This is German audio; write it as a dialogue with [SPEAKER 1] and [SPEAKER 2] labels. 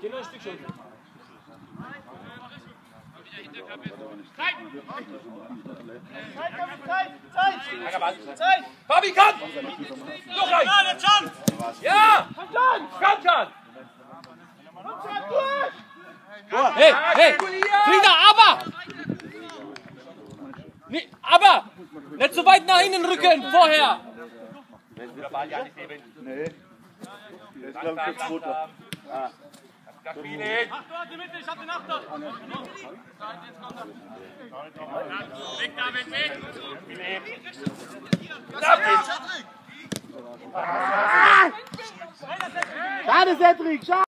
[SPEAKER 1] Geh noch ein Stück schon. Fabi, komm! Noch rein! Ja, jetzt schon! Ja! Komm schon! Hey, hey! Frieda, aber! Nee, aber! Nicht so weit nach innen rücken, vorher!
[SPEAKER 2] Nee. Der ist, glaube ich, jetzt Futter.
[SPEAKER 3] Schade, Cedric, schade!